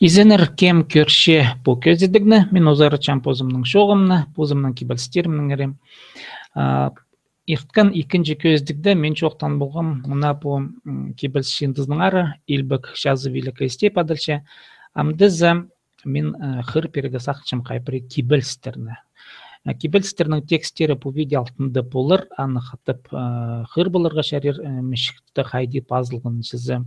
Изенер кем көрше по көзедігні, мен озары чам позымның шоғымны, позымның кибалстерімнің әрем. Иқтқан икінжі көздігді мен чоқтан болғым, мұна по кибалс шиндызның ары, илбік жазы великая степ адылшы. Амдызы мен хыр перегі сақчым қайпыры кибалстерні. Кибалстернің текстері по виде алтынды болыр, аны қатып хыр болырға шәрер мішікті қайди пазылғын жызы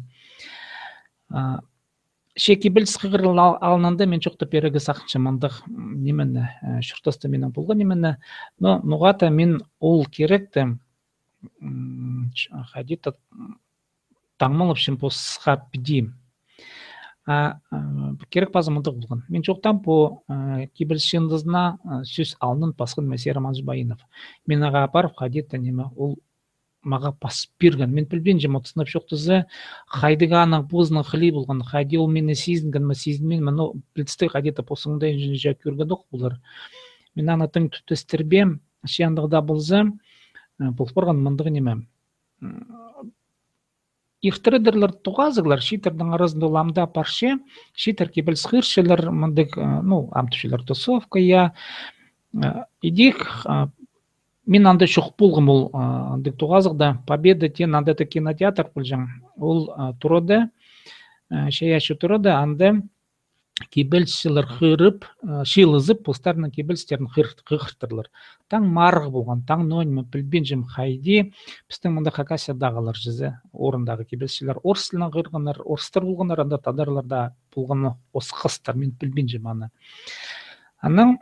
шекибіл сқығырыл алынанда мен чоқты перегі сақыншы мандық немені шұртасты менің болған немені но нуғата мен ол керекті хадита таңмылып шын посқа пиди керек базы мындық болған. Мен жоқтан по кибіл шындызына сөз алынын пасқын мәсері манжбайынов мен аға апаров хадита неме ол мага пасып берген мен білбеймін же мотысынып жоқтызы хайдыганың бузның хли болған хайди ол мені сезінген ма сезінмен но білісті хайдета посыңдай жа көрген доқ бұлар мен ана тың түтістірбем шияндығда болзы бұл барған мындығы неме? Ихтредерлер туғазыглар шитердің арасында ламда парше шитер кебел схыршелер мындык ну амтушелер тусовка я. Идик мен андай шоқ болғым ол андай туғазықда победа тен андай да кинотеатр білжің ол тұрады шаяшы тұрады анда кебелшілер хырып шилызып постарына кебелстерін хыртырлар таң марғы болған таң нонима білбен жем хайди біздің мында хакасиядағылар жүзі орындағы кебелшілер орыс тілін қырғанар орыстар болғандар анда тадарларда болған осы қыстар мен білбен жем аны. Анан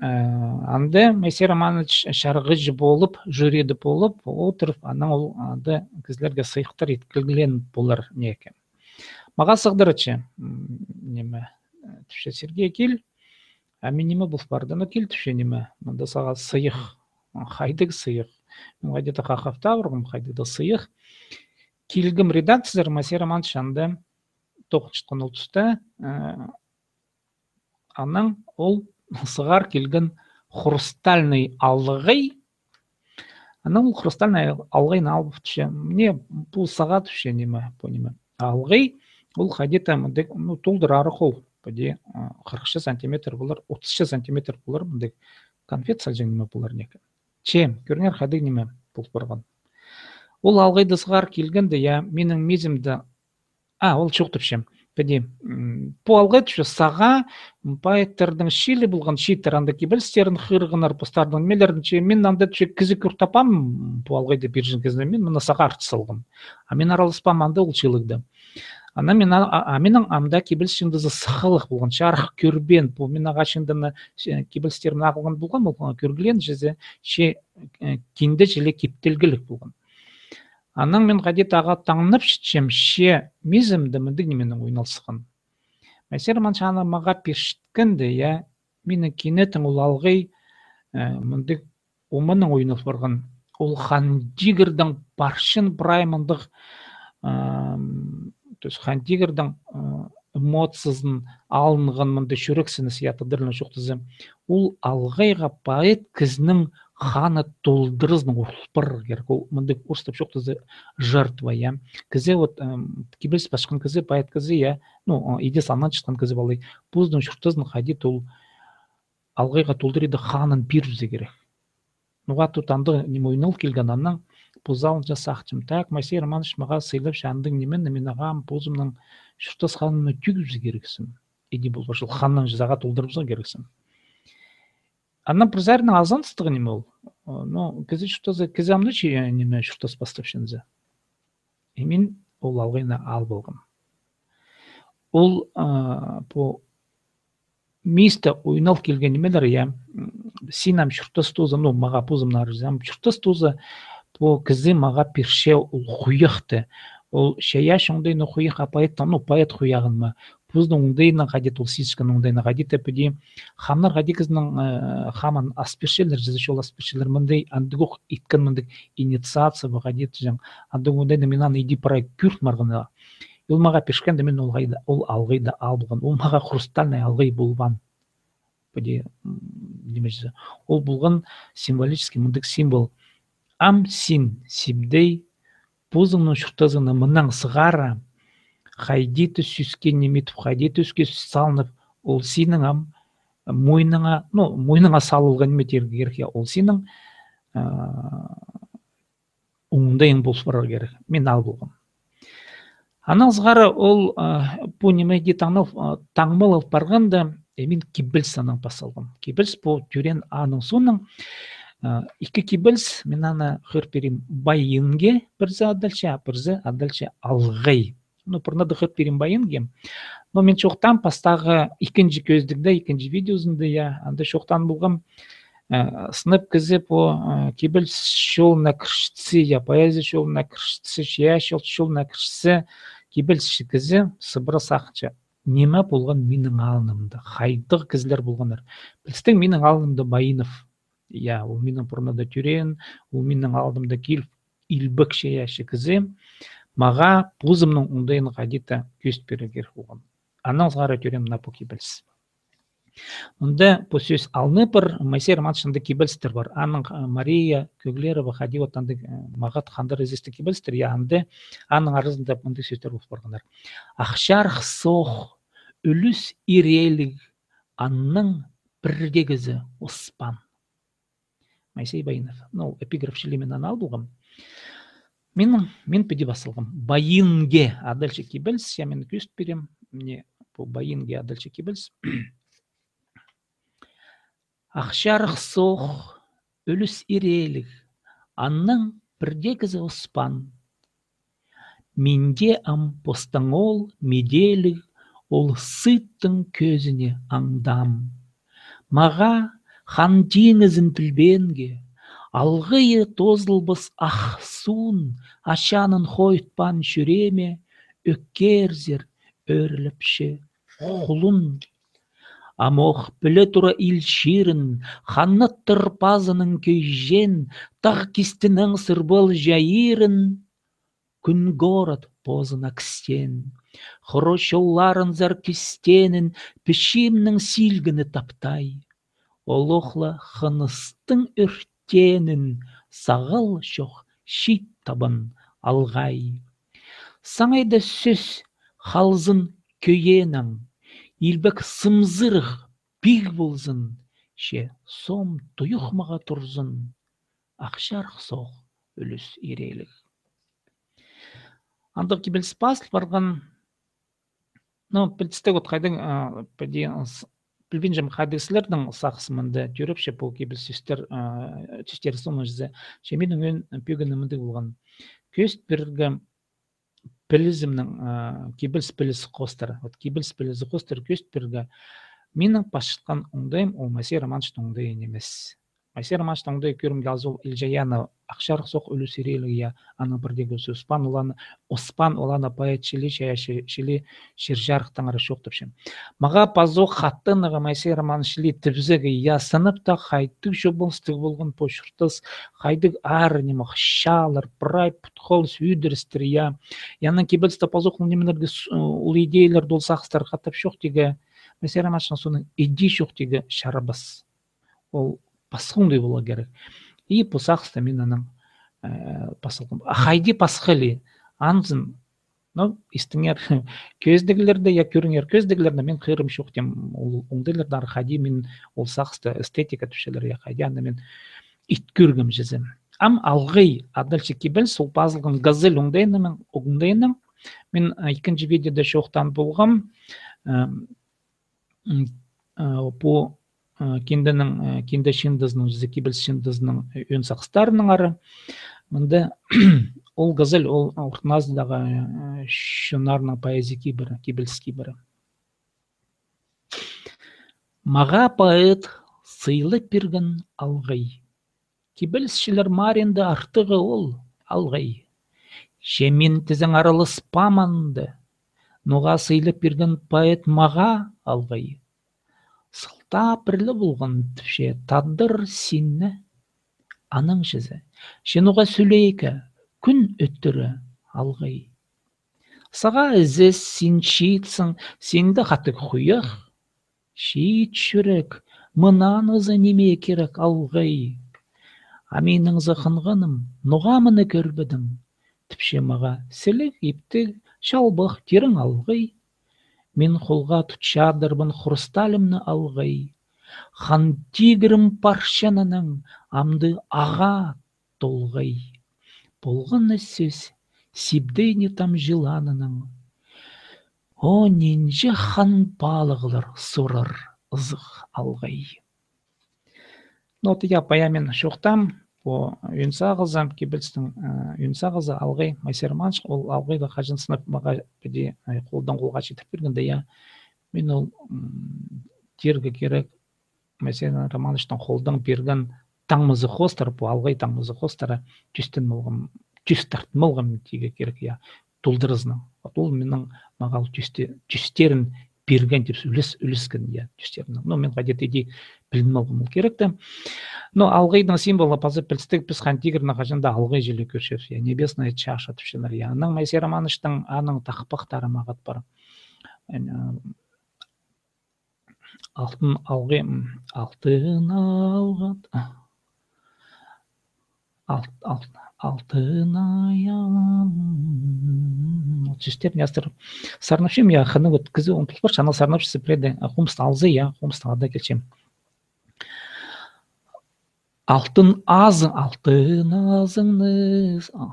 анда майсер романович шаргыж болуп жюриде болуп отуруп анан ол анда кизилерге сыйыктар еткилген болар неке. Мага сыгдырычы неме түшө сергей кел а мен неме бұл бардано кел түшө неме мында сага сыйык хайдык сыйык мен где то хахавта ургум хайдыда сыйык килгим редакциялар майсер романович анда токучткан ол туста анан ол сығар келген хрустальный алғый анан ол хрустальный алып түшө мне бул сага түшө неме пониме алғый ол где-то ну толдурары кол поди кыркчы сантиметр болар отузчу сантиметр болар мындай конфет салжаң неме болар неке че көрүңөр хады неме барган ол алгыйды сыгар келгенде я менин мизимде а ол чок түшөм педи пуалгы түшө сага поэттердин шили булган шиттер анда кибелстерин хыргынар постардын мелердин че мен анда түшө кизик тапам пуалгы деп биржин кезинде мен мына сага арты салгам а мен араласпам анда ул чылыгда анан мен а менин амда кибелс чындызы сахылык болгон шарх көрбен бу мен ага чындыны кибелстерин агылган болгон бул көргүлен жезе ше кинде желе киптелгилик болгон анан мен гадет ага таңнып ше мизимде мындык неменен уйналсыгын мәсер манчаны мага пишткенде я мені кинетин ул алгый мындык уманын уйналып барган ул хандигердин баршын праймындык то есть хандигердин эмоциясын алынган мындай чүрөксүнү сиятыдырын шуктузы ул алгайга поэт кизнин хана толдырызның улпыр керек. Ол мындай ұрыстап жоқтызы жертва я кізе вот кибес башкан кізе поэт кізе я ну иде санан чыккан кізе балай. Буздун шуртызын хадит ол алгайга толдырыйды ханын бирүүзе керек. Нуга тутанды неме ойнол келген анан пузалын жасакчым так масей романович мага сыйлап шандың немен мен агам пузумнан шуртаз ханына түйгүзү керексиң иди болбош ушул ханнын жазага толдурбузга керексиң анан призарный азан ыстыгы неме ол ну кезе шуртазы кезе амдычы неме шуртаз поставщинзе и мен ол алгайна ал болгом ол по мисте ойналып келген немелер я синам шуртаз туза ну мага пузымнар шуртаз туза по кизи мага пирше ул хуяхты ол шаяш ондайны хуях поэт ну поэт хуягынмы пуздың ундайна гадит ул сискан ундайна гадит эпиди хамнар гадикизнын хаман аспиршелер жезеш ол аспиршелер мындай андыгук иткан мындай инициация гадит жан. Андык ундайна мен аны иди парай күрт маргана ул мага пишкенде мен ол гайда ол алгыйда албаган ул мага хрустальный алгый булган поди немесе ол булган символический мындык символ. Ам син сибдей пузымның шуртазына мынан сыгара хайдиты сүске неметіп хайдиты үске салынып ол сенің ам мойныңа ну мойныңа салылған керек ол сенің оңдайың болуш барар керек мен ал болғам. Анаңызғары ол бу неме дейт анау таңмал алып барганда мен кибелс анан басалгам кибелс бу тюрен аның соның икки кибелс мен аны хырперим байынге бірзе адалча бірзе адалча алгай ну пырнады хырперим байынге но мен чоқтан пастағы икинчи көздүкдө икинчи видеосунда я анда шоқтан болгом сынып кізіп о кибель шел на крышцы я поэзия шел на крышцы я шел шел на крышцы кибель кізі сыбыры сақчы неме болған менің алынымды хайдық кізлер болғандар. Білсең менің алынымда байынов. Иә ол менің бұрнада тюрен ол менің алдымда келіп илбік шеяшы маға пузымның оңдайын қадита көз берегер болған анаңызға тюрен на покибельс Мында по сөз алныпыр майсер романшында кибелстер бар. Аның Мария Көглерова хади отанды мағат хандар изесті кибелстер я анды аның арызында мындай сөздер болып баргандар. Ахшар сох үлүс ирелиг анның бірдегізі оспан. Майсей Байынов. Ну, эпиграф шилемен алдуғым. Мен мен педи басылғым. Байынге адальчы кибелс, я мен күст берем. Мне по байынге адальчы кибелс. Ақшарық соқ, өліс ирелік, анның бірдегізі ұспан. Менде ам постаңол меделік, ол сыттың көзіне аңдам. Маға хан теңізін білбенге, алғыйы тозылбыс ақ суын, ашанын хойтпан шүреме, өккерзер өріліпші құлын Амох біле тура илширін, ханны тырпазының көйжен, тақ кистінің сырбыл жайырын, күн город позына кістен. Хрощолларын зар кистенін, пішімнің силгіні таптай. Олохла хыныстың үртенін, сағыл шоқ шит табын алғай. Саңайда сөз халзын көйенің, илбек сымзырых биг болзын ше сом туюхмага турзын акшарх сох үлүс ирелик андык кибел спасл барган ну билстек от хайдың педи билбин жам хадислердин саксымында жүрүп ше бул кибел сүстер түстер сонужзе ше менин өн пюгенымды болгон көст бирге пілізімнің кибіл спілізі қостыр вот кибіл спілізі қостыр көстберге менің пашытқан оңдайым ол мәсе романчтың оңдайын емес романчтың оңдай көрім газол илжаяна ақшарық соқ өлі сирелия аны бірдегі успан уланы оспан уланы поэт шили шили ширжарық таңары шоқ тіпшім маға пазо хаттыныға мәсе роман шили тіпзігі я сыныпта хайдық жобылстық болған пошыртыс хайдық ар нема шалыр прай путхол сүйдірістір я. Яны кибельста пазоқ немелерге ул идеялар долсақстар хаттап шоқ деге мәсе романшын соның иди шоқ деге шарабас ол пасхундай болу керек. И пусахста мен аның пасылгым хайди пасхали анзын ну истиңер көздегілерді я көріңер көздегілерді мен кырым шок дем ол оңдайларда ар хади мен ол сахста эстетика түшелер я хайди анда мен ит көргім жезем ам алгый адальчы кибел сол пазылгын газель оңдайным оңдайным мен экинчи видеода шоқтан болғам по кинденің кинде шиндызның жүзі кибел шиндызның өн сақстарының ары. Мында ол газель ол уртназдағы шунарның поэзия кибірі кибельс кибірі маға поэт сыйлы берген алғай кибелсшілер маринді артығы ол алғай шемин тізің арылыс паманды. Нуға сыйлы берген поэт маға алғай бірлі болған түше таддыр синне аның жүзі шенуға сүлейкі күн өттірі алғай. Саға ізі син шийтсың сеңді қатық хуях шиит жүрек мынан ызы неме керек алғай. Аминің зықынғыным нұғамыны көрбедім тіпше маға сілік ипті шалбық терің алғый мен қолға тұтшадырбын хрусталімні алғый хан тигірім паршананың амды аға толғай болғаны сөз сибдейні там жыланының о нинже хан балығылар сұрар ызық алғай вот я паямен шухтам. По юнсағызы кибельстің юнсағызы алғай майсерманш ол алғай да сынып мага биди қолдан қолға жетіп бергенде я мен ол терге керек. Мәселен романовичтің қолдан берген таңмызы хостар по алғай таңмызы хостара жүстен болған жүз тарттын болған тиге керек я тулдырызны. Ол менің мага жүстерін берген деп үлес үлескен иә жүстерін ну мен где білім алғым керек та но алғайдың символы пазы пілстік біз хантигрна қажанда алғай желе я небесная чаша түшенер я аның майсер аманыштың аның тақпақтары мағат бар. Алтын алғай алтын алғат. Алтын аян жүстер ястыр сарнапшым я ханы өткізу ұмтылып бар шана сарнапшысы преде хумста алзы я хумстағада келчем алтын азың алтын азыңны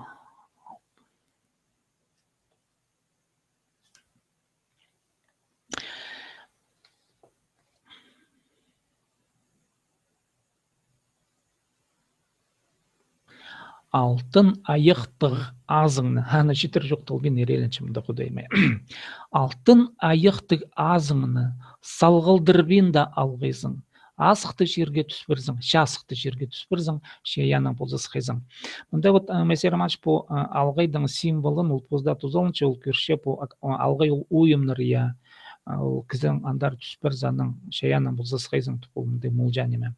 алтын аяқтық азыңны хана читер жоқ толбин ереленчімді құдайме алтын аяқтық азыңны салғылдырбин да алғайсың асықты жерге түспірзің шасықты жерге түспірзің шеяның позасы хайзың мында вот месерамач по алгайдың символын ул позда тузолнче ул кирше по алгай ул уйымныр я ул кизен андар түспірзаның шеяның позасы хайзың тупул мындай мулжаниме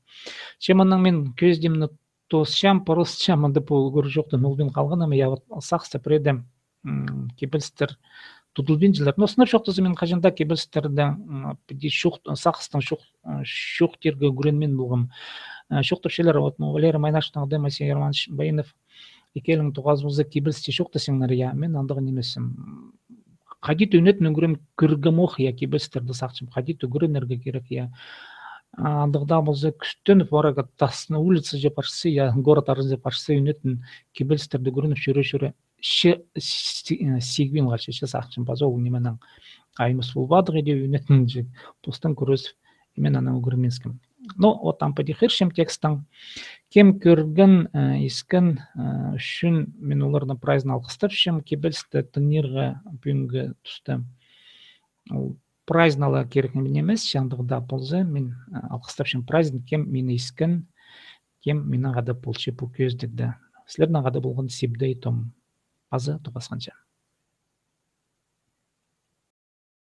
чеманның мен көздемні тосчам поросчам мында по гөр жоқтан улбин калган я вот сакста предем кепилстер тутулбинжилер но сынып шоқтысы мен пиди шух сақыстың терге гүренмен болғым шух топшелер вот валерий майнашевтың демаси ерманович байынов екеуің туғазыбызды кибілсте шуқты сеңнер я мен андығын емесім қадит үнет нүгірем кіргімох я кибілстерді сақчым қадит үгіренерге керек я андығда болса күстен варага тасны улица же парсы я город арызы парсы үнетін кибілстерді гүреніп шүре шүре сигвин гарчы сакчын базо неменен аймыс булбадык иде үнетин тустан көрөсүп мен анан угурминским но вот там подихиршим текстың кем көрген искен үшін мен оларды праздно алкыстапшым кебелсте тынирга бүгүнкү туста празднала керек эмес шандыгда болса мен алкыстапшым праздник кем мени искен кем мені ғада болчы бұл көздікді сілердің ғада болған сибдей том. 否则，就不算钱。